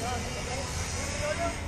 Go, go, go.